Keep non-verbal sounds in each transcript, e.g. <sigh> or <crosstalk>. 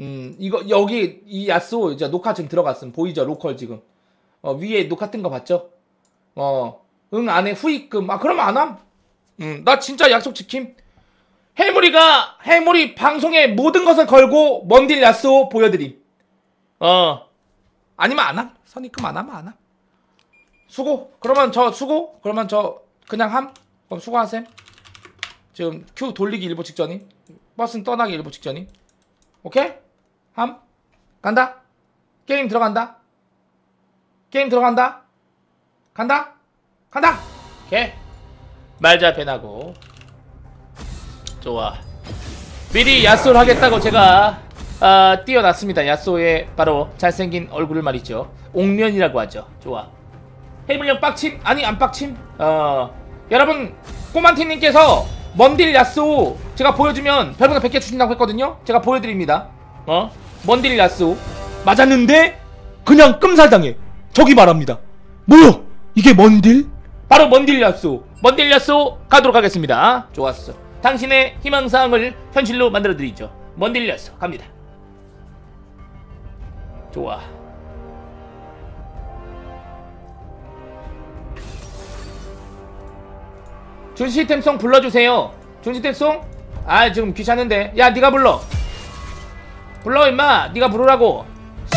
음, 이거, 여기, 이 야스오, 이제 녹화 지금 들어갔음. 보이죠? 로컬 지금. 어, 위에 녹화 뜬 거 봤죠? 어, 응, 안에 후입금. 아, 그럼 안 함? 음, 나 진짜 약속 지킴. 해무리가, 해무리 방송에 모든 것을 걸고, 먼딜 야스오 보여드림. 어. 아니면 안 함? 선입금 안 하면 안 함. 수고. 그러면 저 수고. 그러면 저 그냥 함. 그럼 수고하셈. 지금 queue 돌리기 일보 직전임. 버스는 떠나기 일보 직전임. 오케이? 함. 간다. 게임 들어간다. 게임 들어간다. 간다. 간다. 오케이. 말자 ban하고. 좋아. 미리 야쏘를 하겠다고 제가 아, 띄워놨습니다. 야쏘의 바로 잘생긴 얼굴을 말이죠. 옥면이라고 하죠. 좋아. 해물령 빡침? 아니 안 빡침? 어 여러분 꼬만티님께서 먼딜 야쏘 제가 보여주면 별풍선 100개 주신다고 했거든요. 제가 보여드립니다. 어? 먼딜 야쏘 맞았는데 그냥 끔살당해. 저기 말합니다. 뭐요? 이게 먼딜? 바로 먼딜 야쏘. 먼딜 야쏘 가도록 하겠습니다. 좋았어. 당신의 희망사항을 현실로 만들어드리죠. 먼딜 야쏘 갑니다. 좋아. 준시템송 불러주세요. 준시템송? 아 지금 귀찮은데. 야 네가 불러. 불러 임마. 네가 부르라고.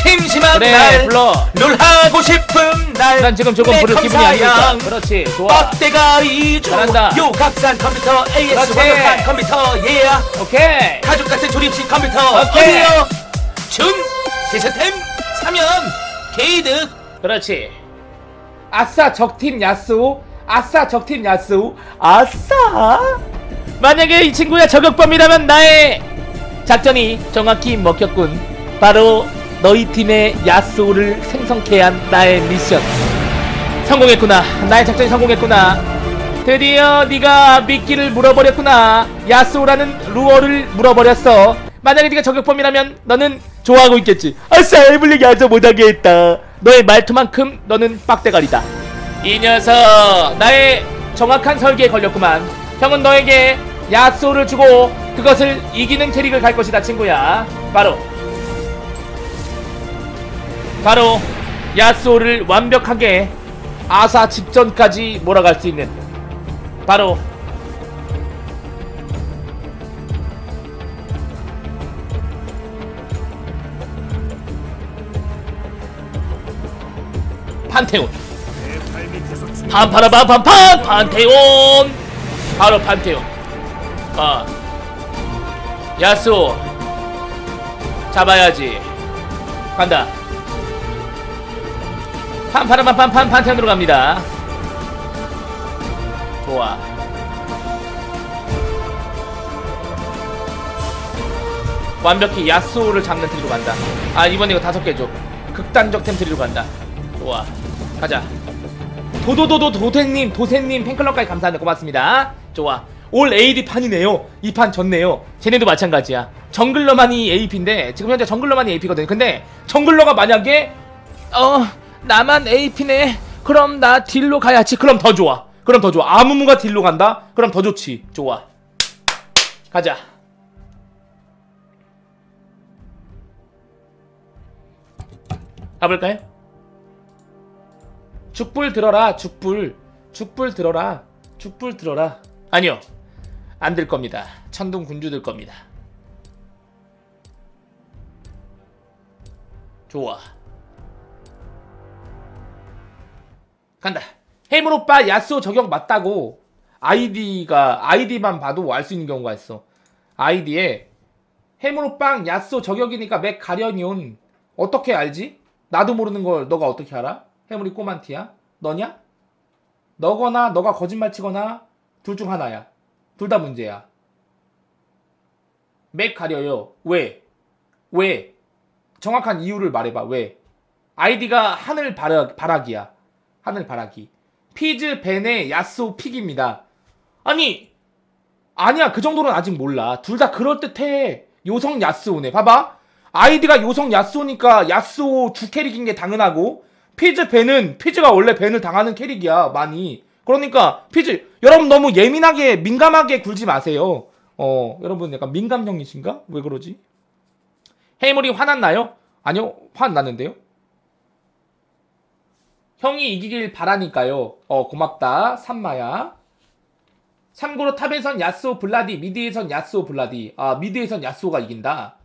심심한 그래 날 불러. 놀하고 싶은 날난 지금 조금 내 부를 기분이 아니니까. 감사양. 그렇지. 좋아. 빡대가리 줘 잘한다. 요각산 컴퓨터 AS 그렇지. 완벽한 컴퓨터 예 오케이. 가족 같은 조립식 컴퓨터 오케이. 어디요 준 시스템 사면 게이득 그렇지. 아싸 적팀 야스 아싸 적팀 야스 아싸. 만약에 이 친구가 저격범이라면 나의 작전이 정확히 먹혔군. 바로 너희 팀의 야스오를 생성케 한 나의 미션. 성공했구나. 나의 작전이 성공했구나. 드디어 네가 미끼를 물어버렸구나. 야스오라는 루어를 물어버렸어. 만약에 네가 저격범이라면 너는 좋아하고 있겠지. 아싸 해블릭 야스 못하게 했다. 너의 말투만큼 너는 빡대가리다. 이 녀석 나의 정확한 설계에 걸렸구만. 형은 너에게 야스오를 주고 그것을 이기는 캐릭을 갈 것이다 친구야. 바로. 바로 야스오를 완벽하게 아사 직전까지 몰아갈 수 있는. 바로. 판테온. 판파라밤판판! 판테온! 바로 판테온 아 야스오. 잡아야지. 간다. 판파라밤판판 판테온으로 갑니다. 좋아. 완벽히 야스오를 잡는 트리로 간다. 아 이번에 이거 다섯 개줘 극단적 템 트리로 간다. 좋아. 가자. 도도도도 도생님 도생님 팬클럽까지 감사합니다. 고맙습니다. 좋아 올 AD 판이네요. 이 판 졌네요. 쟤네도 마찬가지야. 정글러만이 AP인데 지금 현재 정글러만이 AP거든. 근데 정글러가 만약에 어 나만 AP네. 그럼 나 딜로 가야지. 그럼 더 좋아. 그럼 더 좋아. 아무무가 딜로 간다? 그럼 더 좋지. 좋아. 가자. 가볼까요? 죽불 들어라 죽불. 죽불 들어라. 죽불 들어라. 아니요 안 될 겁니다 천둥 군주 들 겁니다 좋아 간다 해물 오빠 야스오 저격 맞다고 아이디가 아이디만 봐도 알 수 있는 경우가 있어 아이디에 해물 오빵 야스오 저격이니까 맥 가련이온 어떻게 알지? 나도 모르는 걸 너가 어떻게 알아? 해물이 꼬만티야? 너냐? 너거나 너가 거짓말 치거나 둘 중 하나야. 둘 다 문제야. 맥 가려요. 왜? 왜? 정확한 이유를 말해봐. 왜? 아이디가 하늘 바라, 바라기야. 하늘 바라기. 피즈 벤의 야스오 픽입니다. 아니 아니야 그 정도는 아직 몰라. 둘 다 그럴듯해. 요성 야스오네. 봐봐. 아이디가 요성 야스오니까 야스오 주 캐릭인 게 당연하고 피즈 ban은 피즈가 원래 ban을 당하는 캐릭이야 많이 그러니까 피즈 여러분 너무 예민하게 민감하게 굴지 마세요. 어 여러분 약간 민감형이신가? 왜 그러지? 해물이 화났나요? 아니요 화났는데요? 형이 이기길 바라니까요. 어 고맙다 산마야. 참고로 top에선 야스오 블라디 mid에선 야스오 블라디. 아 mid에선 야스오가 이긴다.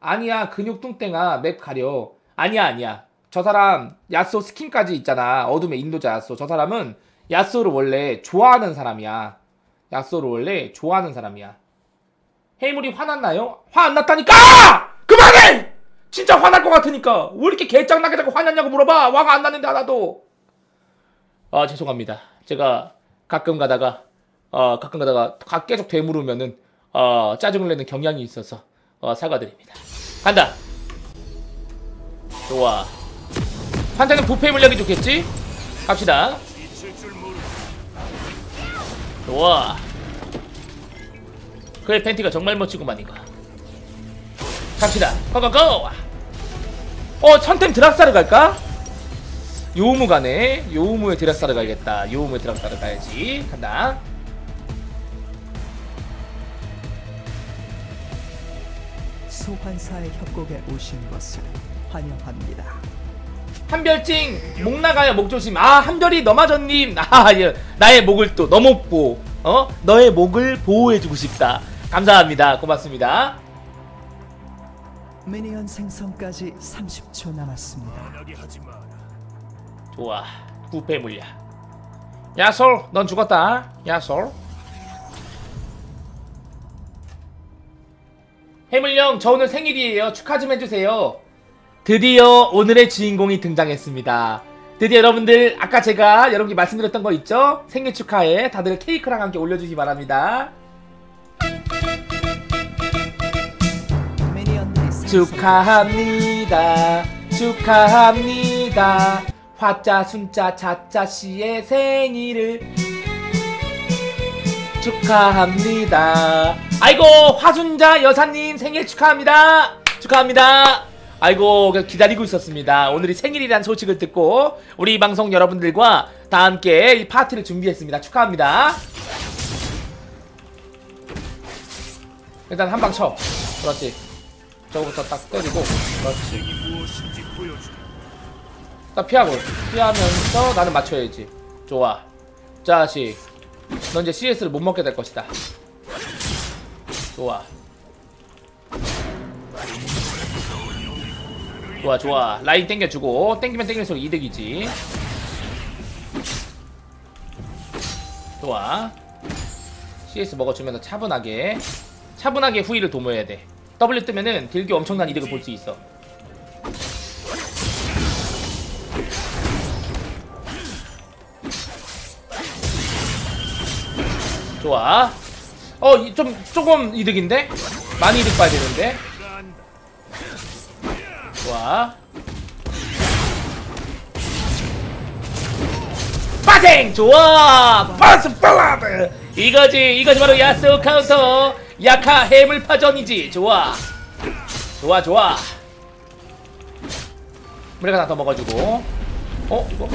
아니야 근육 뚱땡아 맵 가려. 아니야 아니야. 저 사람 야스오 스킨까지 있잖아. 어둠의 인도자 야스오 저 사람은 야스오를 원래 좋아하는 사람이야. 야스오를 원래 좋아하는 사람이야. 해물이 화났나요? 화 안 났다니까! 그만해! 진짜 화날 것 같으니까. 왜 이렇게 개짱나게 자꾸 화났냐고 물어봐. 화가 안 났는데 하나도. 아 죄송합니다. 제가 가끔 가다가 어 가끔 가다가 가- 계속 되물으면은 어 짜증을 내는 경향이 있어서 어 사과드립니다. 간다. 좋아. 환자는 부패 물량이 좋겠지? 갑시다 좋아. 그의 팬티가 정말 멋지구만 이거. 갑시다. 고고고! 어 선템 드락사를 갈까? 요우무 가네. 요우무의 드락사를 가야겠다. 요우무의 드락사를 가야지. 간다. 소환사의 협곡에 오신 것을 환영합니다. 한별찡 목 나가요 목 조심. 아 한별이 너마저님. <laughs> 아 예. 나의 목을 또 너목보 어? 너의 목을 보호해주고 싶다. 감사합니다. 고맙습니다. 미니언 생성까지 30초 남았습니다. 좋아. 부패 물량 야솔 넌 죽었다. 야솔. 해물령 저 오늘 생일이에요. 축하 좀 해주세요 드디어 오늘의 주인공이 등장했습니다 드디어 여러분들 아까 제가 여러분께 말씀드렸던 거 있죠 생일 축하해 다들 케이크랑 함께 올려주시기 바랍니다 축하합니다. 축하합니다. 화자 순자 자자 씨의 생일을 축하합니다. 아이고 화순자 여사님 생일 축하합니다. 축하합니다. 아이고 기다리고 있었습니다. 오늘이 생일이란 소식을 듣고 우리 방송 여러분들과 다 함께 이 파티를 준비했습니다. 축하합니다. 일단 한 방 쳐. 그렇지. 저거부터 딱 때리고 그렇지 딱 피하고 피하면서 나는 맞춰야지 좋아 자식 넌 이제 CS를 못 먹게 될 것이다 좋아 좋아 좋아 라인 땡겨주고 땡기면 땡길수록 이득이지 좋아 CS 먹어주면서 차분하게 차분하게 후위를 도모해야 돼 W 뜨면은 딜기 엄청난 이득을 볼 수 있어. 좋아. 어, 이- 좀 조금 이득인데? 많이 이득 봐야 되는데. 좋아. 빠생! 좋아! 빠스 팔라드! 이거지, 이거지 바로 야스오 카운터! 야카 해물파전이지! 좋아! 좋아, 좋아! 물에 하나 더 먹어주고. 어, 이거.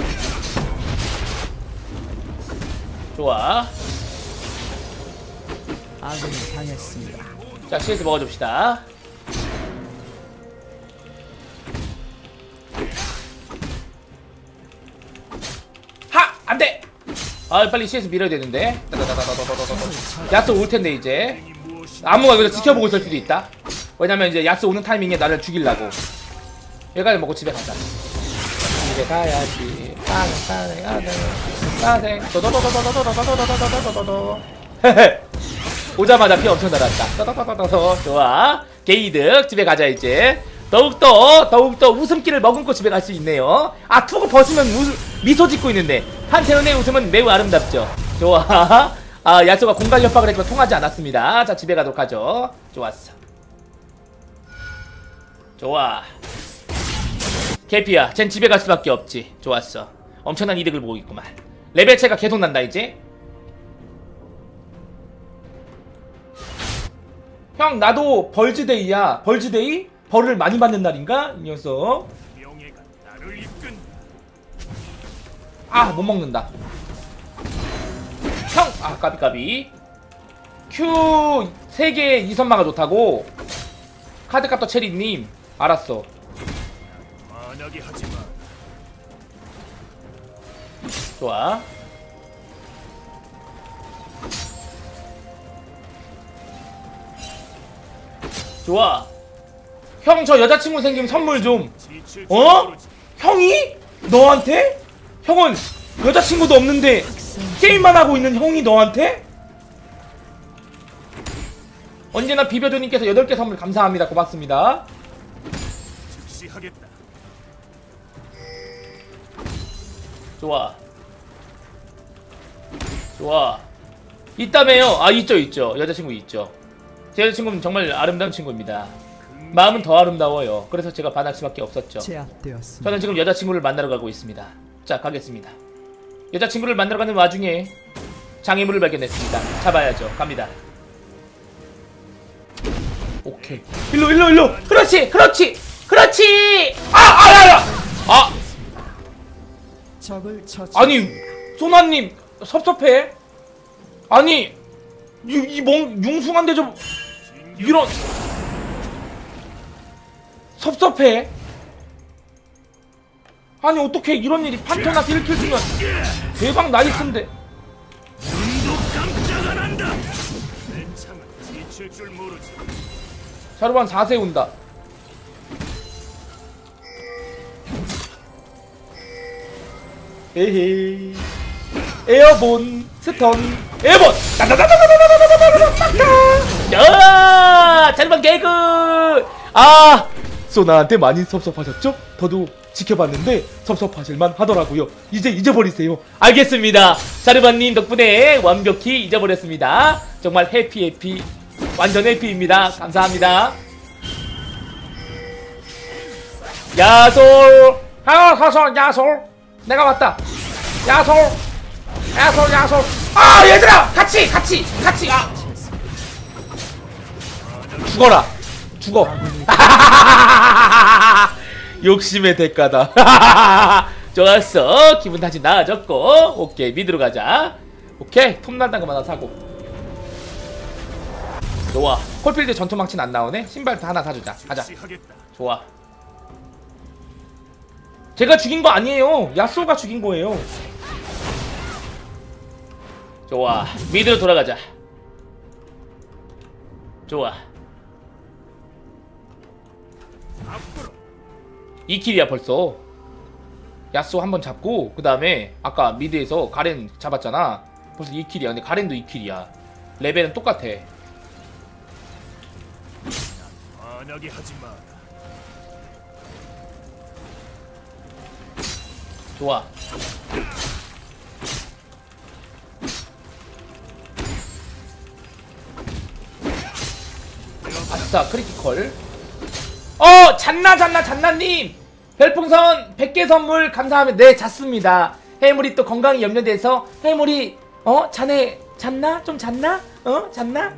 좋아. 아군이 당했습니다. 자, CS 먹어줍시다. 아, 빨리 CS 밀어야 되는데. 야스 올 텐데, 이제. 아무가 여기서 지켜보고 있을 수도 있다. 왜냐면 이제 야스 오는 타이밍에 나를 죽이려고. 여기까지 먹고 집에 가자. 집에 가야지. 빠생, 빠생, 빠생. 헤헤. 오자마자 피 엄청 날았다. 떠떠떠떠떠 좋아. 게이득 집에 가자 이제. 더욱더 더욱더 웃음기를 머금고 집에 갈 수 있네요. 아 투구 벗으면 웃, 미소 짓고 있는데 한태훈의 웃음은 매우 아름답죠. 좋아. 아 야수가 공갈 협박을 했지만 통하지 않았습니다. 자 집에 가도록 하죠. 좋았어. 좋아. 개피야. 쟨 집에 갈 수밖에 없지. 좋았어. 엄청난 이득을 보고 있구만. 레벨 차가 계속 난다 이제. 형 나도 birthday야 birthday? 벌을 많이 받는 날인가? 이 녀석 아 못 먹는다 형! 아 까비까비 Q 3개 이선마가 좋다고 카드값도 체리님 알았어. 좋아 좋아 형 저 여자친구 생기면 선물 좀 어? 형이? 너한테? 형은 여자친구도 없는데 게임만 하고 있는 형이 너한테? 언제나 비벼조님께서 8개 선물 감사합니다. 고맙습니다. 좋아. 좋아. 있다며요. 아 있죠 있죠. 여자친구 있죠. 제 여자친구는 정말 아름다운 친구입니다. 마음은 더 아름다워요. 그래서 제가 반할 수밖에 없었죠. 저는 지금 여자친구를 만나러 가고 있습니다 자 가겠습니다. 여자친구를 만나러 가는 와중에 장애물을 발견했습니다. 잡아야죠. 갑니다. 오케이. 일로 일로 일로! 그렇지 그렇지 그렇지! 아아야야 아! 적을 처치. 아니 소나님 섭섭해? 아니 이멍 융숭한데 좀 이런 섭섭해 아니 어떻게 이런 일이 판테온한테 1kill 주면 대박 nice인데. 자르반 4세 온다. 에헤이. airborne stun airborne. 야 자르반 개그! 아! 소나한테 많이 섭섭하셨죠? 저도 지켜봤는데 섭섭하실만 하더라고요. 이제 잊어버리세요. 알겠습니다. 자르반님 덕분에 완벽히 잊어버렸습니다. 정말 해피 해피 완전 해피입니다. 감사합니다. 야솔! 하하솔 야솔. 내가 왔다. 야솔. 야솔 야솔. 아 얘들아! 같이 같이 같이. 아. 죽어라. 죽어 <laughs> 욕심의 대가다. <laughs> 좋았어. 기분 다시 나아졌고. 오케이 미드로 가자. 오케이 그만 하나 사고. 좋아. 콜필드 전투망치는 안 나오네? 신발도 하나 사주자. 가자. 좋아. 제가 죽인 거 아니에요. 야쏘가 죽인 거예요. 좋아. mid로 돌아가자. 좋아. 앞으로. 2kill이야 벌써. 야쏘 한번 잡고 그 다음에 아까 mid에서 가렌 잡았잖아. 벌써 2kill이야. 근데 가렌도 2kill이야. 레벨은 똑같아. 만약에 하지 마. 좋아. 아싸 critical 어 잔나 잔나 잔나님. 별풍선 100개 선물 감사합니다 네 잤습니다. 해물이 또 건강이 염려돼서 해물이 어 자네 잤나? 좀 잤나? 어? 잤나?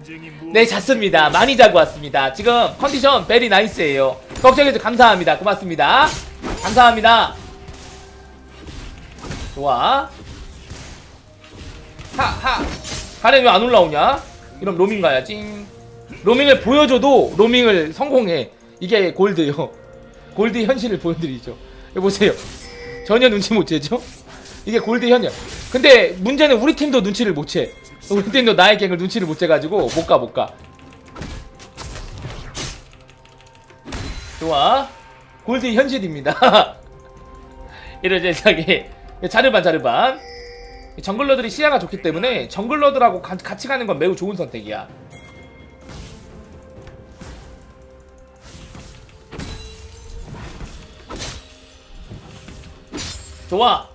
네 잤습니다. 많이 자고 왔습니다. 지금 컨디션 very nice예요. 걱정해줘 감사합니다. 고맙습니다. 감사합니다. 좋아. 하하. 가렌 왜 안 올라오냐? 이럼 로밍 가야지. 로밍을 보여줘도 로밍을 성공해 이게 골드요. 골드 현실을 보여드리죠. 보세요. 전혀 눈치 못 채죠? 이게 골드 현실 근데 문제는 우리 팀도 눈치를 못채. 우리 팀도 나의 갱을 눈치를 못 채가지고 못 가 못가. 좋아. 골드 현실입니다. <laughs> 이런 세상에. 자르반 자르반. 정글러들이 시야가 좋기 때문에 정글러들하고 가- 같이 가는 건 매우 좋은 선택이야 좋아.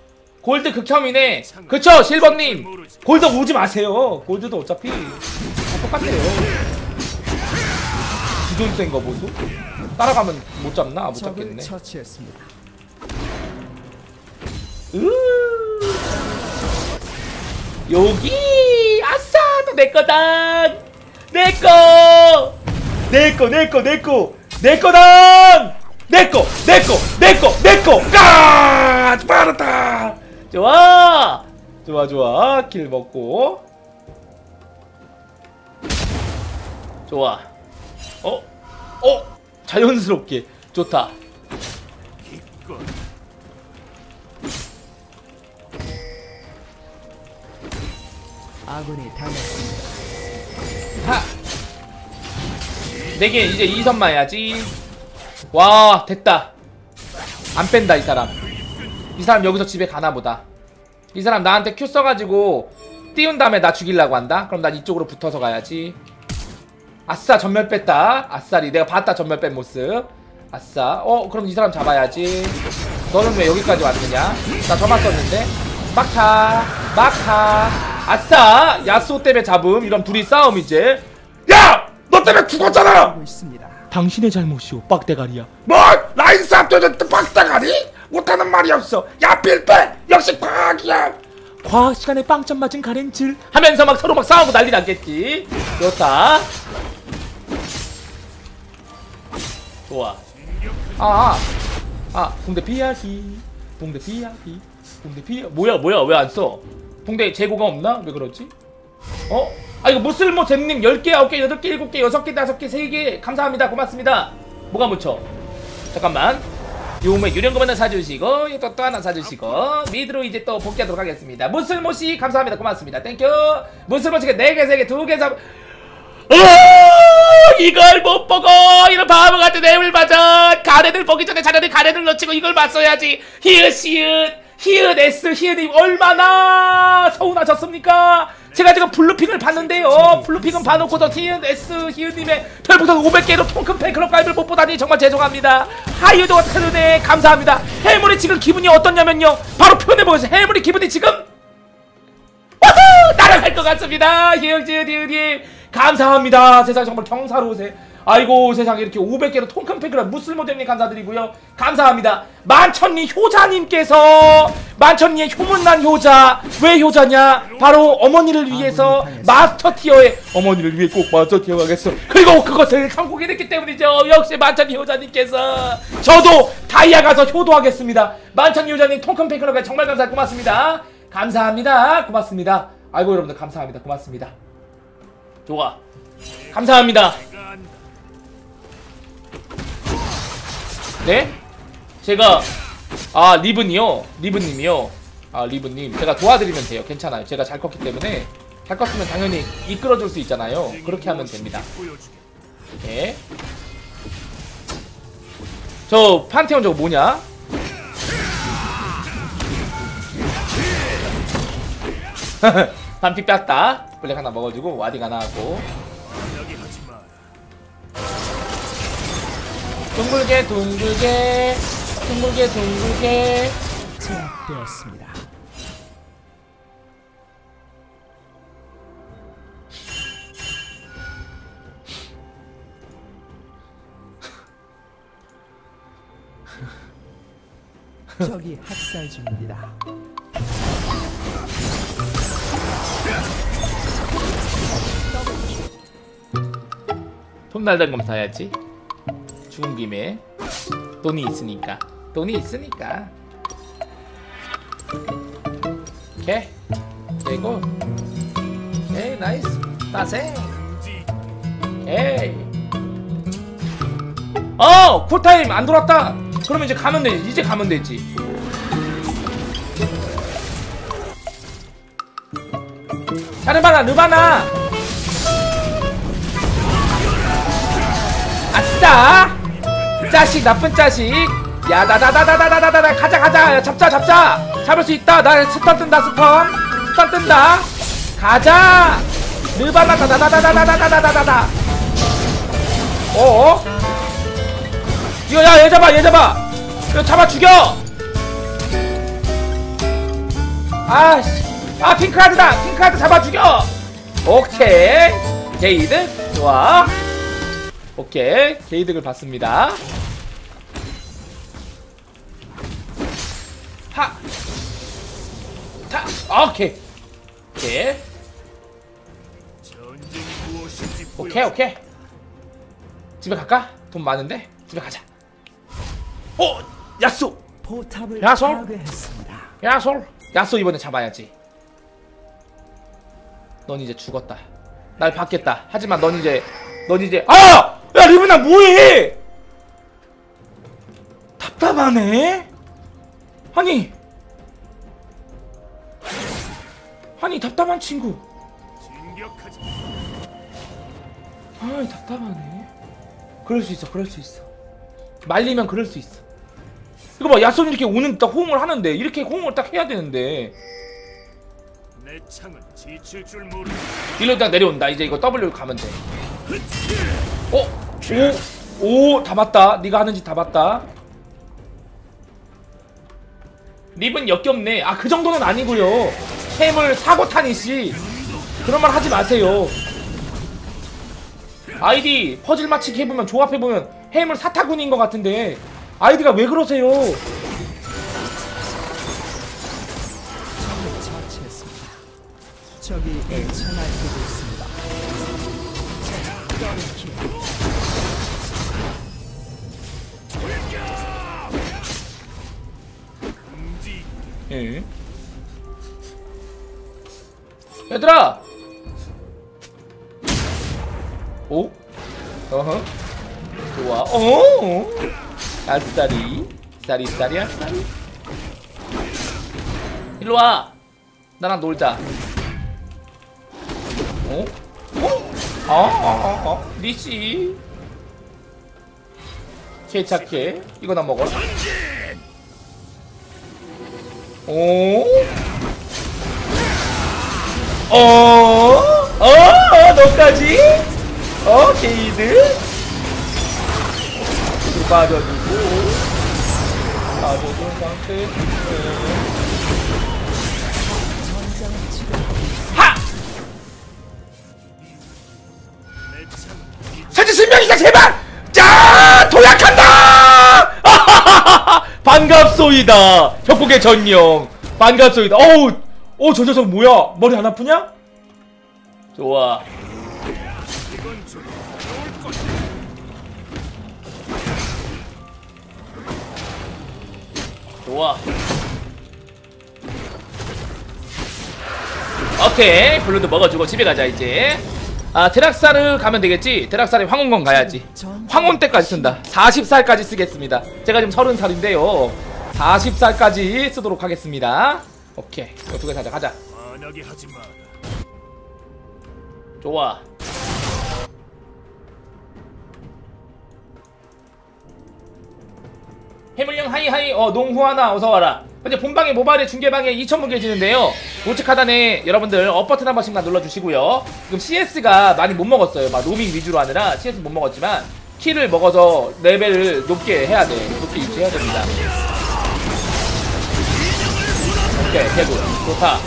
골드 극혐이네. 그쵸 실버님? 골드 오지 마세요. 골드도 어차피 다 똑같아요. 기존 센거 보소 따라가면 못 잡나? 못 잡겠네. 으. 여기 아싸! 또 내거다. 내거! 내거 내거 내거 내거다 내거 내거 내거 내거. 까 빠르다. 좋아. 좋아 좋아. 킬 먹고. 좋아. 어? 어? 자연스럽게. 좋다. 아군이 당했습니다. 하! 내게 이제 2선만 해야지 와 됐다. 안 뺀다 이 사람. 이 사람 여기서 집에 가나보다. 이 사람 나한테 큐 써가지고 띄운 다음에 나 죽이려고 한다? 그럼 난 이쪽으로 붙어서 가야지. 아싸 전멸 뺐다. 아싸리 내가 봤다 전멸 뺀 모습. 아싸. 어 그럼 이 사람 잡아야지. 너는 왜 여기까지 왔느냐? 나 저만 썼는데. 막타 막타. 아싸! 야스오 때문에 잡음. 이런 둘이 싸움 이제. 야! 너 때문에 죽었잖아! 당신의 잘못이오 빡대가리야. 뭐? 라인 싸움 때문에 빡다가니? 못하는 말이 없어. 야 빌빼 역시 과학이야. 과학 시간에 빵점 맞은 가렌질 하면서 막 서로 막 싸우고 난리 났겠지. 좋다. 좋아. 아아. 아, 붕대 피하기. 붕대 피하기. 붕대 피하 뭐야 뭐야? 왜 안 써? 붕대 재고가 없나? 왜 그러지? 어? 아 이거 무슬모 잼님 10개 9개 8개 7개 6개 5개 3개. 감사합니다. 고맙습니다. 뭐가 묻혀? 잠깐만. 요음에 유령금 하나 사주시고 또, 또 하나 사주시고 미드로 이제 또 복귀하도록 하겠습니다. 무슬모씨 감사합니다. 고맙습니다. 땡큐 무슬모씨가 4개 3개 2개 3 어, 이걸 못 보고 이런 바보 같은 애물 맞아. 가래들 보기 전에 자네들 가래들 놓치고 이걸 봤어야지. 히읗 시읒 히읗 S 히읗이 얼마나 서운하셨습니까 제가 지금 블루핑을 봤는데요 블루핑은 봐놓고도 히읗 S 히읗님의 별풍선 500개로 통큰 팬클럽 가입을 못 보다니 정말 죄송합니다 하이어도 같은 네 감사합니다 해물이 지금 기분이 어떻냐면요 바로 표현해보세요 해물이 기분이 지금! 날아갈 것 같습니다. 희영지은님 감사합니다. 세상 정말 경사로우세요. 아이고 세상에 이렇게 500개로 통큰 팬클럽 무슬모델님 감사드리고요. 감사합니다. 만천리 효자님께서 만천리의 효문난 효자 왜 효자냐? 바로 어머니를 위해서 마스터 tier의 어머니를 위해 꼭 마스터 tier 가겠어. 그리고 그것을 성공해냈기 때문이죠. 역시 만천리 효자님께서 저도 다이아 가서 효도하겠습니다. 만천리 효자님 통큰 팬클럽에 정말 감사 고맙습니다. 감사합니다. 고맙습니다. 아이고 여러분들 감사합니다. 고맙습니다. 좋아. 감사합니다. 네? 제가 아 리븐이요. 리븐님이요. 아 리븐님 제가 도와드리면 돼요. 괜찮아요. 제가 잘 컸기 때문에 잘 컸으면 당연히 이끌어줄 수 있잖아요. 그렇게 하면 됩니다. 네. 저 판테온 저거 뭐냐? <laughs> 반피 뺐다. 블랙 하나 먹어주고 와딩 하나 하고 둥글게 둥글게 둥글게 둥글게 제압되었습니다. 적이 학살 중입니다. 톱날달검 사야지. 죽은 김에 돈이 있으니까. 돈이 있으니까. 오케이. 그리고 에이 nice 따세. 에이 어 cooltime 안 돌았다. 그러면 이제 가면 되지 이제 가면 되지. 자 리븐아 리븐아. 아싸 자식 나쁜 자식 야다다다다다다다다 가자 가자 야, 잡자 잡자 잡을 수 있다 나 stun 뜬다 stun stun 뜬다 가자 리븐아 다다다다다다다다다다 어어 이거 야얘 잡아 얘 잡아 이거 잡아 죽여 아씨 아 pink ward다 pink ward 잡아 죽여 오케이 개이득 좋아 오케이 개이득을 봤습니다 하! 타! 오케이 오케이 오케이 오케이 집에 갈까? 돈 많은데? 집에 가자 어! 야쏘! 포탑을 야, 손! 파괴했습니다. 야솔! 야쏘 이번에 잡아야지 넌 이제 죽었다 날 받겠다 하지만 넌 이제 넌 이제 아! 야 리브나 뭐해! 답답하네. 아니, 아니 답답한 친구. 아, 답답하네. 그럴 수 있어, 그럴 수 있어. 말리면 그럴 수 있어. 이거 봐, 야손 이렇게 오는 딱 호응을 하는데 이렇게 호응을 딱 해야 되는데. 일로 딱 내려온다. 이제 이거 W 가면 돼. 어? 오, 오, 다 봤다. 네가 하는 짓 다 봤다. 립은 역겹네. 아, 그 정도는 아니고요. 햄을 사고 타니씨. 그런 말 하지 마세요. 아이디 퍼즐 맞히기 해보면 조합해보면 햄을 사타군인 것 같은데 아이디가 왜 그러세요? 적이 끄고 있습니다. 예. 얘들아! 오? 어허. 좋아. 어? 아싸리. 싸리 싸리 아싸리. 일로 와. 나랑 놀자. 어? 어? 어? 어? 어? 어? 리시. 최착해. 이거 나 먹어라. 오? 어? 어? 너까지? 어? 게이드? 빠져주고 빠져준 상태 하! 사진 신명이다 제발! 자! 도약한다! <laughs> 반갑소이다 협곡의 전령 반갑소이다 어우 어 저 녀석 뭐야 머리 안 아프냐? 좋아. 좋아. 오케이 블루도 먹어주고 집에 가자 이제. 아 드락사르 가면 되겠지. 드락사르 황혼검 가야지. 황혼 때까지 쓴다. 40살까지 쓰겠습니다. 제가 지금 30살인데요. 40살까지 쓰도록 하겠습니다. 오케이 이거 두개 사자 가자. 좋아. 해물형 hi hi 어 농후하나 어서와라. 현재 본방에 모바일의 중계방에 2,000분 계시는데요. 우측 하단에 여러분들 up 버튼 한 번씩만 눌러주시고요. 지금 CS가 많이 못 먹었어요. 막 로밍 위주로 하느라 CS 못 먹었지만 kill을 먹어서 레벨을 높게 해야 돼. 높게 유지해야 됩니다. 오케이 개구. 좋다.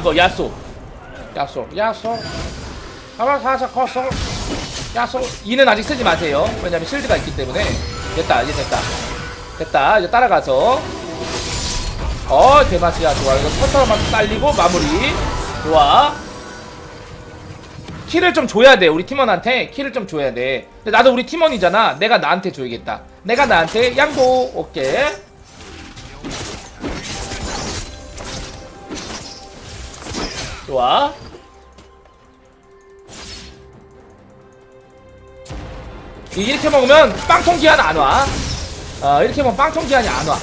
이거 야쏘. 야쏘. 야쏘. 가만 살짝 컸어 야쏘. E는 아직 쓰지 마세요. 왜냐면 실드가 있기 때문에 됐다 이제 됐다. 됐다 이제 따라가서. 어 대맛이야 좋아. 이거 터터만 딸리고 마무리. 좋아. 키를 좀 줘야 돼 우리 팀원한테. 키를 좀 줘야 돼. 근데 나도 우리 팀원이잖아. 내가 나한테 줘야겠다. 내가 나한테 양보. 오케이. 좋아 이렇게 먹으면 빵통 기한 안 와. 어, 이렇게 먹으면 빵통 기한이 안 와.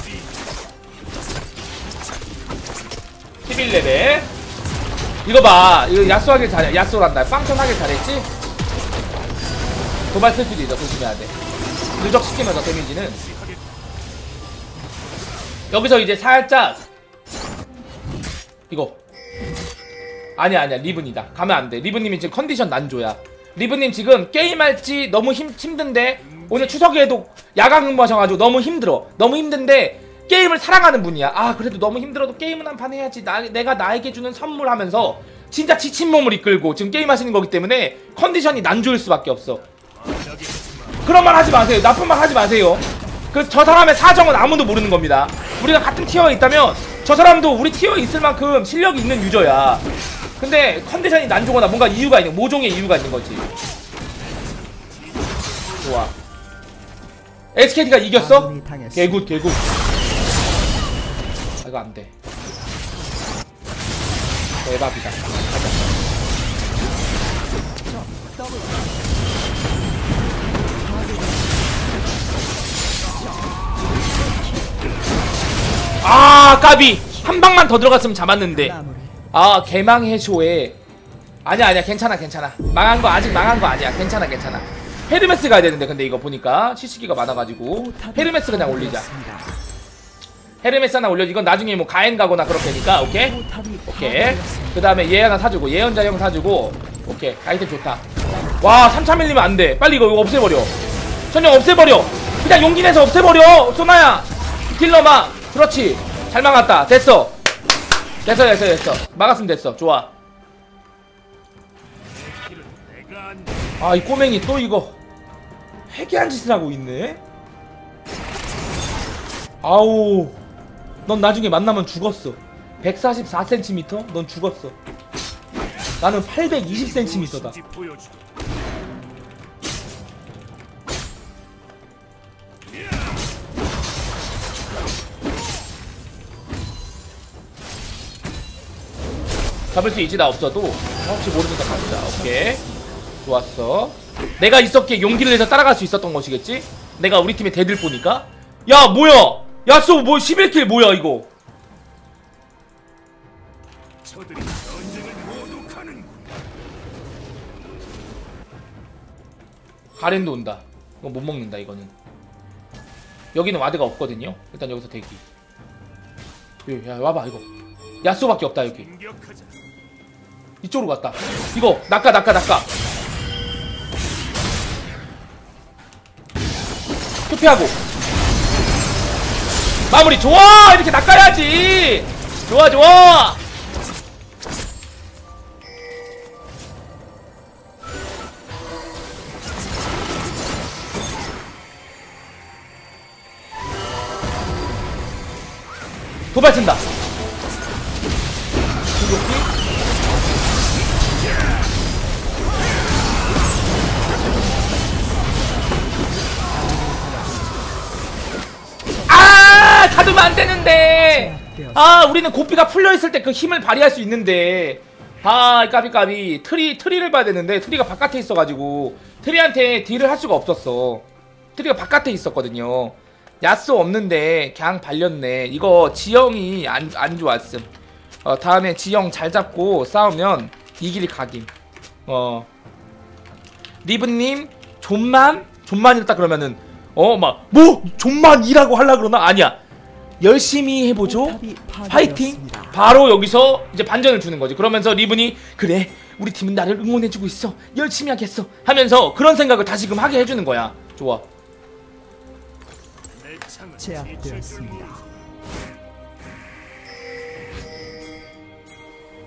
11레벨. 이거 봐. 이거 야쏘하길 잘해. 야쏘란다. 빵통 하길 잘했지? 도발 쓸 수도 있어. 조심해야 돼. 누적시키면서 데미지는. 여기서 이제 살짝. 이거. 아니야, 아니야. 리븐이다. 가면 안 돼. 리븐님이 지금 컨디션 난조야. 리브님 지금 게임할지 너무 힘, 힘든데 오늘 추석에도 야간 근무하셔가지고 너무 힘들어. 너무 힘든데 게임을 사랑하는 분이야. 아 그래도 너무 힘들어도 게임은 한 판 해야지. 나, 내가 나에게 주는 선물 하면서 진짜 지친 몸을 이끌고 지금 게임하시는 거기 때문에 컨디션이 난조일 수밖에 없어. 그런 말 하지 마세요. 나쁜 말 하지 마세요. 그 저 사람의 사정은 아무도 모르는 겁니다. 우리가 같은 티어에 있다면 저 사람도 우리 티어에 있을 만큼 실력이 있는 유저야 근데 컨디션이 난조거나 뭔가 이유가 있는 모종의 이유가 있는 거지. 좋아. SKT가 이겼어? 개굿 개굿. 아, 이거 안돼. 대박이다. 가자 아 까비. 한 방만 더 들어갔으면 잡았는데. 아 개망 해쇼에. 아니야 아니야 괜찮아 괜찮아. 망한 거 아직 망한 거 아니야. 괜찮아 괜찮아. 헤르메스 가야 되는데 근데 이거 보니까 시시기가 많아가지고. 헤르메스 그냥 올리자. 헤르메스 하나 올려 이건 나중에 뭐 가엔 가거나 그렇게니까 오케이? 포탑이 오케이. 파괴되었습니다. 그 다음에 얘 하나 사주고 예언자형 사주고 오케이. 아이템 좋다. 와 3차 밀리면 안돼. 빨리 이거, 이거 없애버려. 전형 없애버려. 그냥 용기 내서 없애버려 소나야. 딜러마. 그렇지. 잘 막았다. 됐어 됐어 됐어 됐어. 막았으면 됐어. 좋아. 아 이 꼬맹이 또 이거 회개한 짓을 하고 있네? 아우 넌 나중에 만나면 죽었어. 144cm 넌 죽었어. 나는 820cm다 잡을 수 있지 나 없어도 어, 혹시 모르니까 가보자 오케이. 좋았어. 내가 있었기에 용기를 내서 따라갈 수 있었던 것이겠지? 내가 우리 팀에 대들 보니까? 야 뭐야? 야쏘 뭐 11킬 뭐야 이거. 가렌도 온다. 이거 못 먹는다 이거는. 여기는 와드가 없거든요? 일단 여기서 대기. 야, 야 와봐 이거. 야쏘밖에 없다 여기. 이쪽으로 갔다. 이거 낚아 낚아 낚아. 투피하고. 마무리. 좋아! 이렇게 낚아야지. 좋아 좋아. 도발 쓴다 가두면 안 되는데. 아 우리는 고삐가 풀려 있을 때 그 힘을 발휘할 수 있는데. 아 까비 까비. 트리 트리를 봐야 되는데 트리가 바깥에 있어가지고 트리한테 deal을 할 수가 없었어. 트리가 바깥에 있었거든요. 야스 없는데 그냥 발렸네. 이거 지형이 안, 안 좋았음. 어, 다음에 지형 잘 잡고 싸우면 이길 각임 어. 리브님 좀만? 좀만 이랬다 그러면은 어 막 뭐? 좀만 일하고 하려 그러나? 아니야 열심히 해보죠. 파괴되었습니다. 바로 여기서 이제 반전을 주는 거지. 그러면서 리븐이 그래 우리 팀은 나를 응원해주고 있어. 열심히 하겠어. 하면서 그런 생각을 다시금 하게 해주는 거야. 좋아. 제압되었습니다.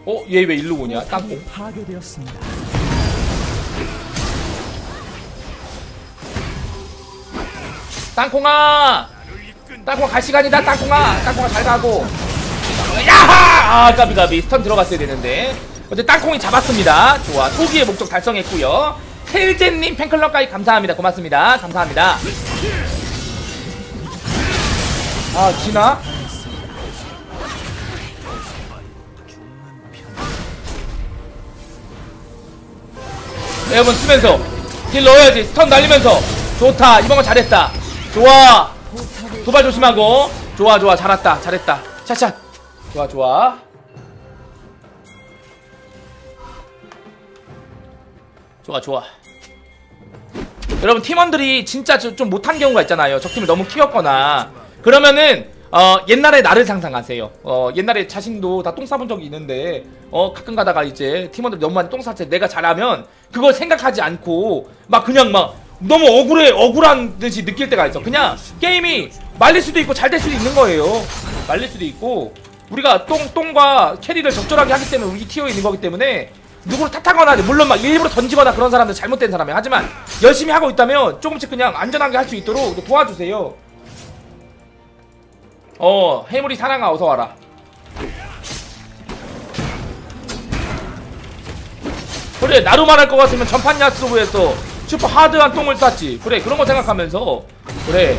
어? 얘 왜 일로 오냐? 땅콩. 파괴되었습니다. 땅콩아 땅콩아 갈 시간이다 땅콩아. 땅콩아 잘 가고. 야하! 아 까비 까비. 스턴 들어갔어야 되는데. 어제 땅콩이 잡았습니다. 좋아. 초기의 목적 달성했고요. 텔제님 팬클럽까지 감사합니다. 고맙습니다. 감사합니다. 아 지나? 에어본 쓰면서 딜 넣어야지. 스턴 날리면서. 좋다. 이번 건 잘했다. 좋아 도발 조심하고. 좋아 좋아. 잘했다. 잘했다. 샷샷 좋아 좋아. 좋아 좋아. 여러분 팀원들이 진짜 좀, 좀 못한 경우가 있잖아요. 적팀을 너무 키웠거나. 그러면은 어 옛날에 나를 상상하세요. 어 옛날에 자신도 다 똥 싸본 적이 있는데 어 가끔 가다가 이제 팀원들이 너무 많이 똥 쌌을 때 내가 잘하면 그걸 생각하지 않고 막 그냥 막 너무 억울해 억울한 듯이 느낄 때가 있어. 그냥 게임이 말릴 수도 있고 잘 될 수도 있는 거예요. 말릴 수도 있고 우리가 똥 똥과 캐리를 적절하게 하기 때문에 우리 티어에 있는 거기 때문에 누구를 탓하거나 물론 막 일부러 던지거나 그런 사람들 잘못된 사람이에요 하지만 열심히 하고 있다면 조금씩 그냥 안전하게 할 수 있도록 도와주세요. 어 해물이 사랑아 어서 와라. 그래 나로 말할 것 같으면 전판 야스부에서 슈퍼 하드한 똥을 쌌지 그래 그런 거 생각하면서 그래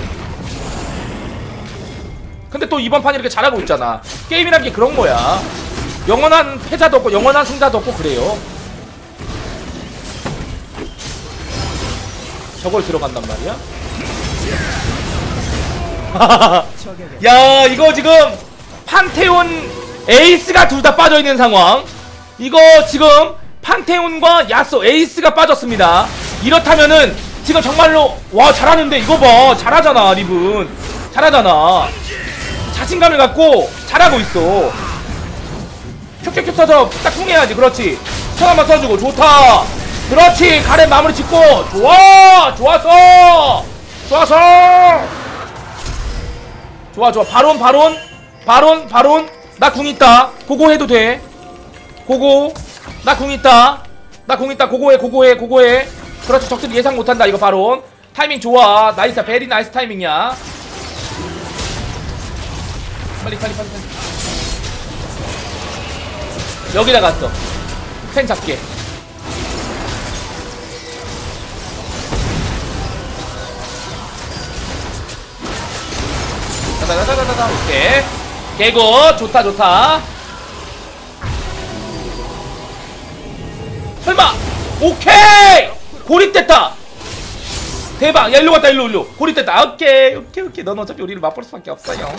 근데 또 이번 판 이렇게 잘하고 있잖아 게임이란 게 그런 거야 영원한 패자도 없고 영원한 승자도 없고 그래요 저걸 들어간단 말이야? <laughs> 야 이거 지금 판테온 에이스가 둘 다 빠져 있는 상황. 이거 지금 판테온과 야쏘 에이스가 빠졌습니다. 이렇다면은 지금 정말로 와 잘하는데 이거 봐. 잘하잖아 리븐. 잘하잖아. 자신감을 갖고 잘하고 있어. 큐큐큐 써서 딱 통해야지 그렇지. 천 한번 써주고 좋다. 그렇지 가렌 마무리 짓고. 좋아 좋았어. 좋았어. 좋아 좋아. 바론 바론. 바론 바론. 나 궁 있다. 고고 해도 돼. 고고. 나 궁 있다. 나 궁 있다. 고고해 고고해 고고해 그렇지 적들이 예상 못한다 이거 바론. 타이밍 좋아. nice very nice 타이밍이야. 빨리 빨리 빨리 빨리. 여기다 갔어. 펜 잡게. 다다다다다다. 오케이. 개good 좋다 좋다. 설마! 오케이 고립됐다! 대박! 야 일로 갔다 일로 일로. 고립됐다. 오케이 오케이 오케이 넌 어차피 우리를 맛볼 수밖에 없어요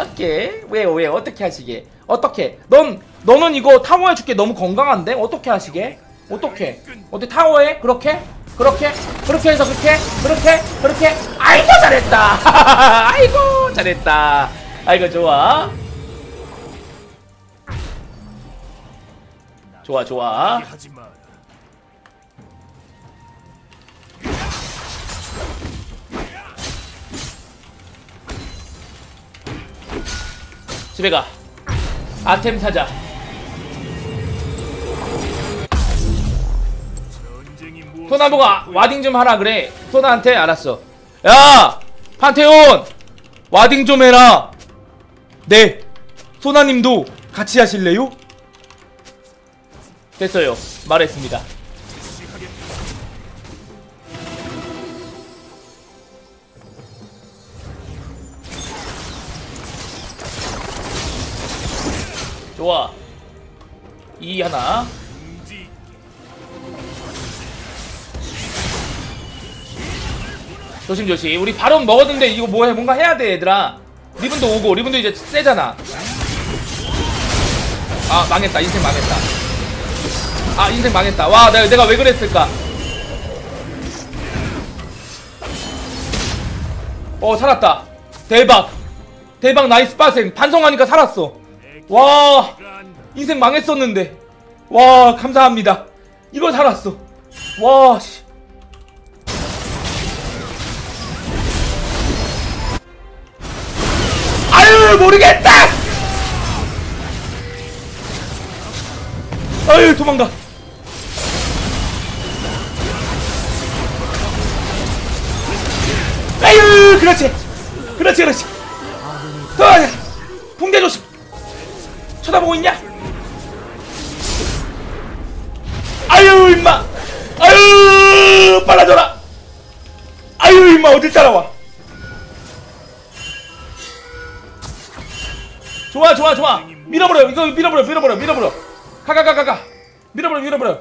오케이 왜요 왜요? 어떻게 하시게? 어떻게? 넌 너는 이거 타워해 줄게. 너무 건강한데? 어떻게 하시게? 어떻게? 어때? 타워해? 그렇게? 그렇게? 그렇게 해서 그렇게? 그렇게? 그렇게? 아이고 잘했다. <laughs> 아이고 잘했다. 아이고 좋아. 좋아 좋아 집에 가. 아템 사자? 소나보가 와딩 좀 하라 그래. 소나한테 알았어. 야 판테온! 와딩 좀 해라. 네 소나님도 같이 하실래요? 됐어요. 말했습니다 좋아. 이 하나. 조심조심. 우리 바론 먹었는데 이거 뭐해? 뭔가 해야 돼 얘들아. 리븐도 오고 리븐도 이제 세잖아. 아 망했다. 인생 망했다. 아 인생 망했다. 와 내가, 내가 왜 그랬을까? 어 살았다. 대박. 대박 nice 빠생. 반성하니까 살았어 와. 인생 망했었는데. 와 감사합니다. 이거 살았어. 와 씨. 아유 모르겠다! 아유 도망가. 아유 그렇지. 그렇지 그렇지. 도망가 붕대 조심 쳐다보고 있냐? 아유 임마! 아유 빨라져라! 아유 임마 어딜 따라와? 좋아 좋아 좋아. 밀어버려. 이거 밀어버려 밀어버려 밀어버려. 가가가가가. 밀어버려 밀어버려.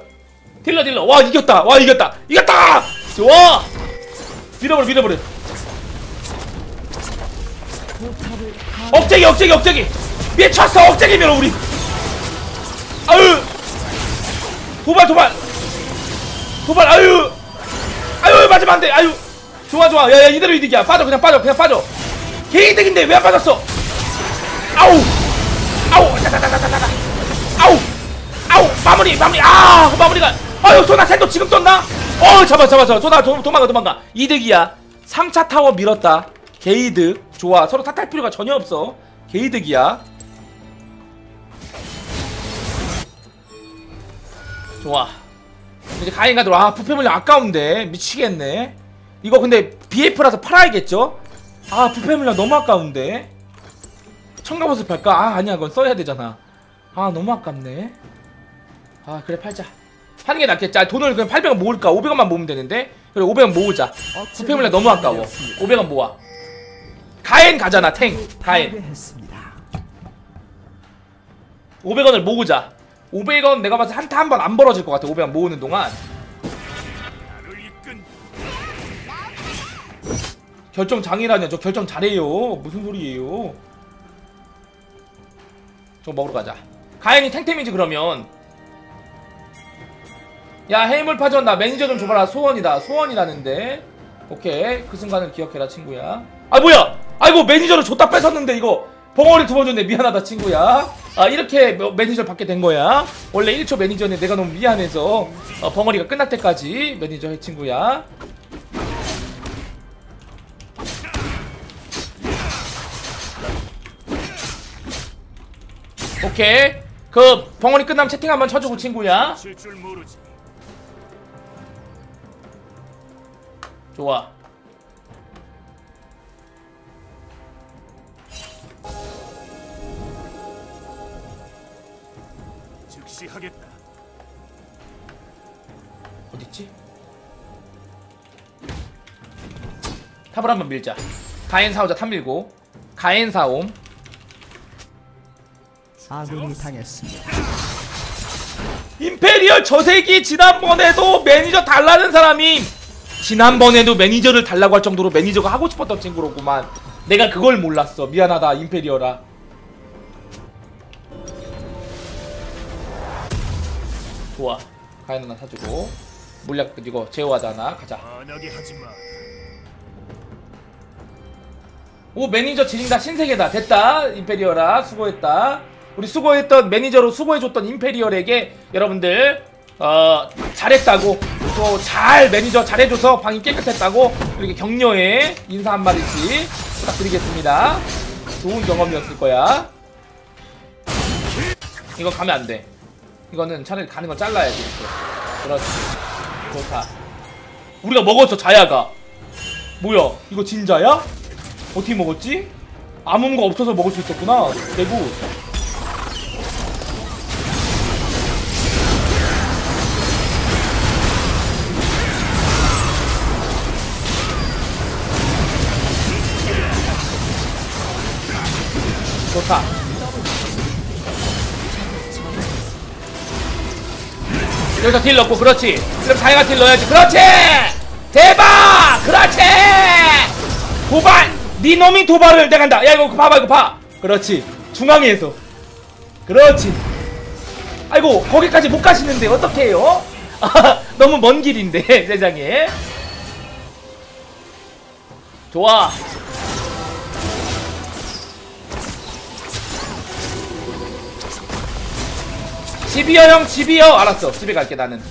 딜러 딜러. 와 이겼다. 와 이겼다. 이겼다! 좋아! 밀어버려 밀어버려. 억제기 억제기 억제기 미쳤어 억제기 밀어 우리. 아유. 도발 도발. 도발 아유. 아유 맞으면 안돼. 아유. 좋아 좋아. 야야 이대로 이득이야. 빠져 그냥 빠져 그냥 빠져. 개이득인데 왜 안 빠졌어? 아우. 아우. 자자자자자자 아우. 아우. 마무리 마무리. 아 마무리가. 아유 소나 샌도 지금 떴나? 어 잡아 잡아 잡아. 소나 도, 도망가 도망가. 이득이야. 3차 타워 밀었다. 개이득. 좋아. 서로 탓할 필요가 전혀 없어. 개이득이야 좋아. 이제 가인 가도록. 아 부패 물량 아까운데. 미치겠네. 이거 근데 BF라서 팔아야겠죠? 아 부패 물량 너무 아까운데. 청가버섯 팔까? 아 아니야. 그건 써야 되잖아. 아 너무 아깝네. 아 그래 팔자. 하는 게 낫겠지. 아, 돈을 그냥 800원 모을까? 500원만 모으면 되는데? 그래 500원 모으자. 부패 물량 너무 아까워. 500원 모아. 가엔 가잖아 탱. 가엔. 했습니다. 500원을 모으자 500원 내가 봐서 한타 한 번 안 벌어질 것 같아 500원 모으는 동안. 결정 장이라뇨. 저 결정 잘해요. 무슨 소리예요? 저거 먹으러 가자. 가인이 탱템이지 그러면. 야 해물파전 나. 매니저 좀 줘봐라. 소원이다. 소원이라는데. 오케이. 그 순간을 기억해라 친구야. 아 뭐야! 아이고 매니저를 줬다 뺏었는데 이거 벙어리 두 번 줬네. 미안하다 친구야. 아 이렇게 매- 매니저를 받게 된 거야. 원래 1초 매니저인데 내가 너무 미안해서. 어, 벙어리가 끝날 때까지 매니저 해 친구야. 오케이. 그 벙어리 끝나면 채팅 한번 쳐주고 친구야. 좋아 즉시 하겠다. 어딨지? 탑을 한번 밀자. 가엔 사오자 탑 밀고. 가엔 사옴. 아군이 당했습니다. 임페리얼 저세기 지난번에도 매니저 달라는 사람이 지난번에도 매니저를 달라고 할 정도로 매니저가 하고 싶었던 친구로구만. 내가 그걸 몰랐어. 미안하다 임페리얼아 좋아. 가엔 하나 사주고. 물약 이거 제어와드 하나. 가자. 오 매니저 지린다. 신세계다. 됐다. 임페리얼아 수고했다. 우리 수고했던 매니저로 수고해줬던 임페리얼에게 여러분들 어 잘했다고. 또 잘 매니저 잘해줘서 방이 깨끗했다고 이렇게 격려의 인사 한 마디씩 부탁드리겠습니다. 좋은 경험이었을 거야. 이거 가면 안돼 이거는 차라리 가는 거 잘라야지 이렇게. 그렇지 좋다 우리가 먹었어 자야가 뭐야 이거 진자야? 어떻게 먹었지? 아무 거 없어서 먹을 수 있었구나. 대구. 좋다. 여기서 딜 넣고 그렇지. 그럼 자기가 딜 넣어야지. 그렇지. 대박. 그렇지. 도발! 네 놈이 도발을 내가 한다. 야 이거 봐봐 이거 봐. 그렇지. 중앙에서. 그렇지. 아이고 거기까지 못 가시는데 어떻게 해요? 아, 너무 먼 길인데 <laughs> 세상에. 좋아. 집이요 형 집이요. 알았어. 집에 갈게 나는.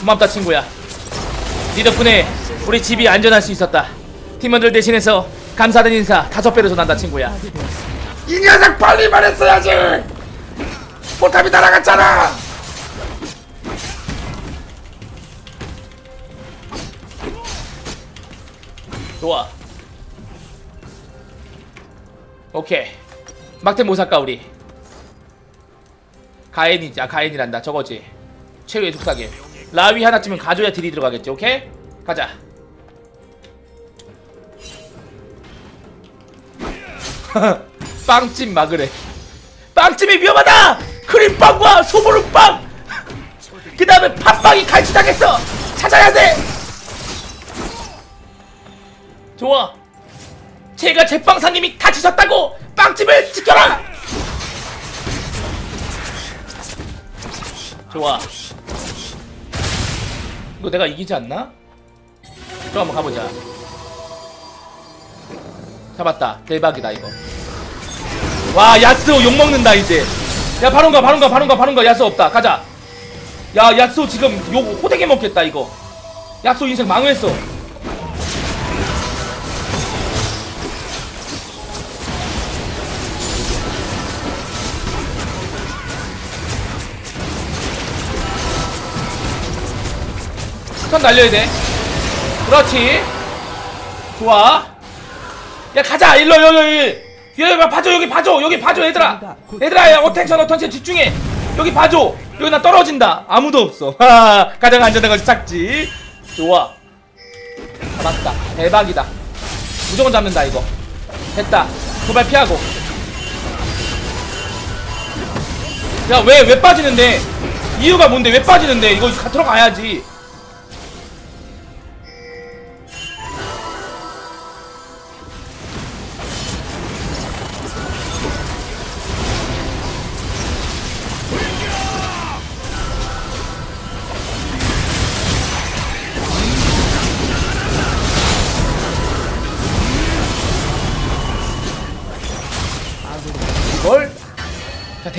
고맙다 친구야. 네 덕분에 우리 집이 안전할 수 있었다. 팀원들 대신해서 감사하는 인사 다섯 배로 전한다 친구야. 이 녀석 빨리 말했어야지. 포탑이 날아갔잖아. 좋아. 오케이. 막대 뭐 살까 우리? 가엔이지. 아 가엔이란다. 저거지. 최후의 속삭임. 라위 하나쯤은 가져야 딜이 들어가겠지. 오케이? 가자. <laughs> 빵찜 막으래. 빵찜이 위험하다. 크림빵과 소보루빵. <laughs> 그 다음에 팥빵이 갈치당했어. 찾아야 돼. 좋아. 제가 제빵사님이 다치셨다고 빵집을 지켜라. 좋아. 이거 내가 이기지 않나? 그럼 한번 가보자. 잡았다. 대박이다 이거. 와 야스오 욕 먹는다 이제. 야 바론가 바론가 바론가 바론가 야스 없다. 가자. 야 야스오 지금 욕 호되게 먹겠다 이거. 야스오 인생 망했어. stun 날려야 돼. 그렇지. 좋아. 야 가자. 일로 여기 여기 여기 봐줘 여기 봐줘 여기 봐줘 얘들아. 얘들아 야 attention attention 집중해. 여기 봐줘. 여기 나 떨어진다. 아무도 없어. <laughs> 하 가장 안전한 것이 착지. 좋아. 잡았다. 대박이다. 무조건 잡는다 이거. 됐다. 도발 피하고. 야 왜왜 빠지는데? 이유가 뭔데? 왜 빠지는데? 이거 가- 들어가야지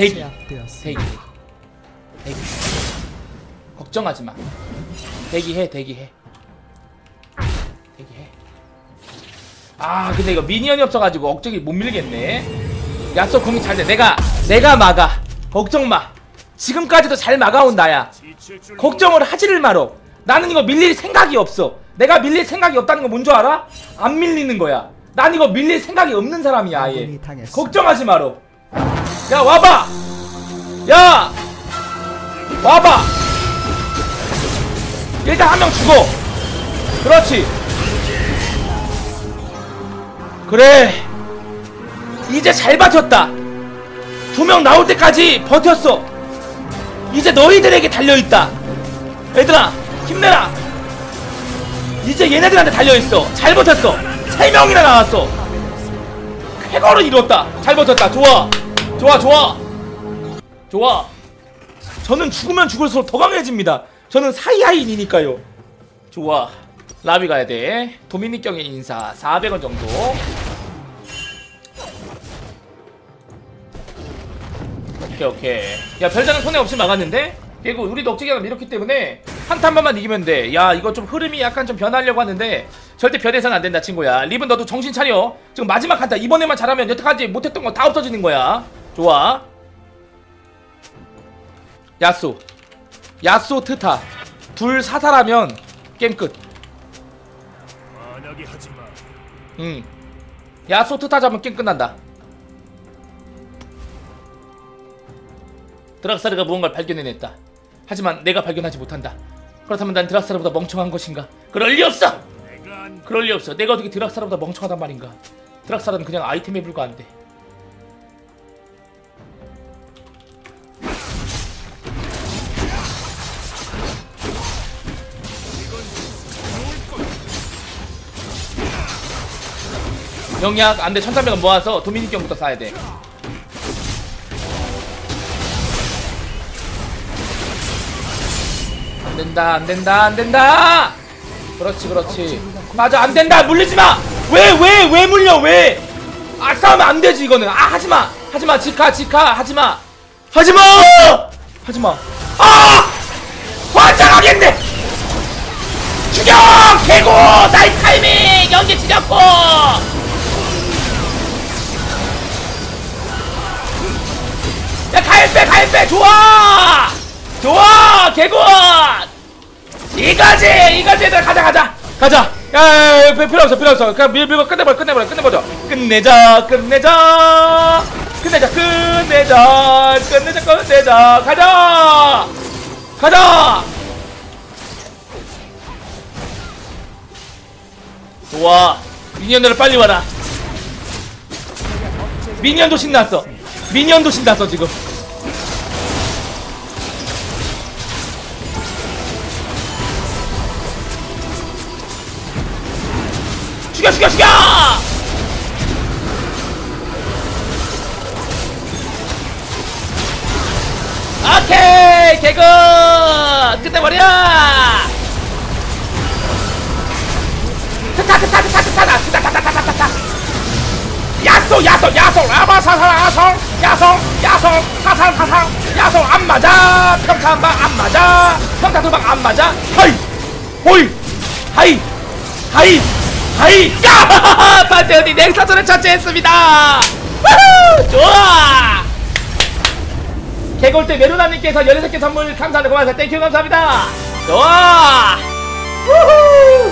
대기 제압되었습니다. 대기 대기 걱정하지 마. 대기해 대기해. 대기해. 아 근데 이거 미니언이 없어가지고 억제기 못 밀겠네. 야쏘 궁이 잘 돼. 내가 내가 막아. 걱정 마. 지금까지도 잘 막아온 나야. 걱정을 하지를 말어 나는 이거 밀릴 생각이 없어. 내가 밀릴 생각이 없다는 거 뭔 줄 알아? 안 밀리는 거야. 난 이거 밀릴 생각이 없는 사람이야 아예. 걱정하지 말어 야 와봐! 야! 와봐! 일단 한 명 죽어. 그렇지. 그래. 이제 잘 버텼다. 두 명 나올 때까지 버텼어. 이제 너희들에게 달려있다. 얘들아 힘내라. 이제 얘네들한테 달려있어. 잘 버텼어. 세 명이나 나왔어. 쾌거를 이뤘다. 잘 버텼다. 좋아 좋아 좋아. 좋아. 저는 죽으면 죽을수록 더 강해집니다. 저는 사이하인이니까요. 좋아. 라비 가야 돼. 도미닉 경의 인사 400원 정도. 오케이 오케이. 야 별장은 손해 없이 막았는데? 그리고 우리도 억제기가 이렇기 때문에 한 번만 이기면 돼야 이거 좀 흐름이 약간 좀 변하려고 하는데 절대 변해서는 안 된다 친구야. 립은 너도 정신 차려. 지금 마지막 한타. 이번에만 잘하면 여태까지 못했던 거 다 없어지는 거야 좋아 야쏘 야쏘 트타 둘 사살하면 게임 끝. 응. 야쏘 트타 잡으면 게임 끝난다. 드락사르가 무언가를 발견해냈다. 하지만 내가 발견하지 못한다. 그렇다면 난 드락사르보다 멍청한 것인가? 그럴 리 없어! 그럴 리 없어. 내가 어떻게 드락사르보다 멍청하단 말인가? 드락사르는 그냥 아이템에 불과한데. 영약 안돼 1300원 모아서 도미닉 경부터 사야 돼. 안된다 안된다 안된다! 그렇지 그렇지. 맞아 안된다! 물리지마! 왜 왜 왜 물려 왜아 싸우면 안되지 이거는. 아 하지마! 하지마 지카 지카 하지마! 하지마! 하지마! 아! 환장하겠네! 죽여! 개고! 나이 타이밍! 연계 지렸고 야 가일빼 가일빼 좋아! 좋아 개굿! 이거지! 이거지 얘들아 가자 가자. 가자. 야야야 필요 없어 필요 없어. 그냥 밀 밀고 끝내버려 끝내버려 끝내버려. 끝내자 끝내자. 끝내자 끝내자 끝내자 끝내자. 가자! 가자! 좋아. 미니언들 빨리 와라. 미니언도 신났어 미니언도 신났어 지금. 죽여 죽여 죽여! 오케이 개그! 끝내버려! 트타 야쏘 야쏘 야쏘 라바 사살 야솔 야솔 야솔 사살 사살 야솔 안 맞아. 평타 한 방 안 맞아. 평타 두 방 안 맞아. 하이 호이 하이 하이 하이. 야! <laughs> 반대언니 넥사전을 차지했습니다. 우후! 좋아! 개골대 메로나님께서 16개 선물 감사하는 고맙습니다. 땡큐 감사합니다. 좋아! 우후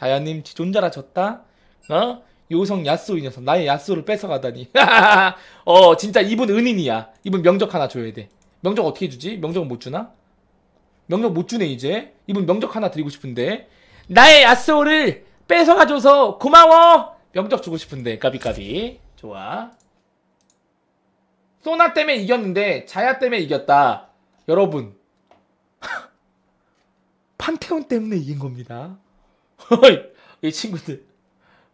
자연님 존자라 졌다? 어? 요성 야스오 이 녀석 나의 야스오를 뺏어가다니. <laughs> 어 진짜 이분 은인이야. 이분 명적 하나 줘야 돼. 명적 어떻게 주지? 명적은 못 주나? 명적 못 주네 이제. 이분 명적 하나 드리고 싶은데. 나의 야스오를 뺏어가줘서 고마워! 명적 주고 싶은데. 까비까비. 좋아. 소나 때문에 이겼는데 자야 때문에 이겼다. 여러분. <laughs> 판테온 때문에 이긴 겁니다. 이 친구들.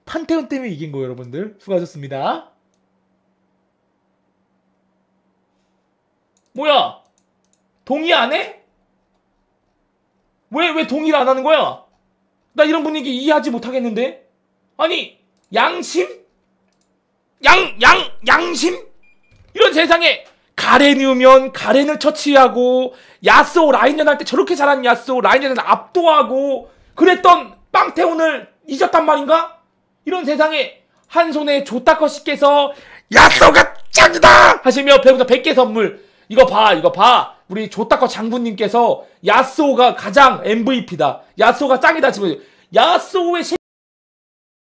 판테온 때문에 이긴 거예요, 여러분들. 수고하셨습니다. 뭐야? 동의 안 해? 왜, 왜 동의를 안 하는 거야? 나 이런 분위기 이해하지 못하겠는데? 아니, 양심? 양, 양, 양심? 이런 세상에 가렌이면 가렌을 처치하고 야스오 라인전 할 때 저렇게 잘한 야스오 라인전을 압도하고 그랬던 빵태온을 잊었단 말인가? 이런 세상에 한 손에 조타커 씨께서 야스오가 짱이다! 하시며 배우자 100개 선물. 이거 봐 이거 봐. 우리 조타커 장군님께서 야스오가 가장 MVP다. 야스오가 짱이다. 지금 실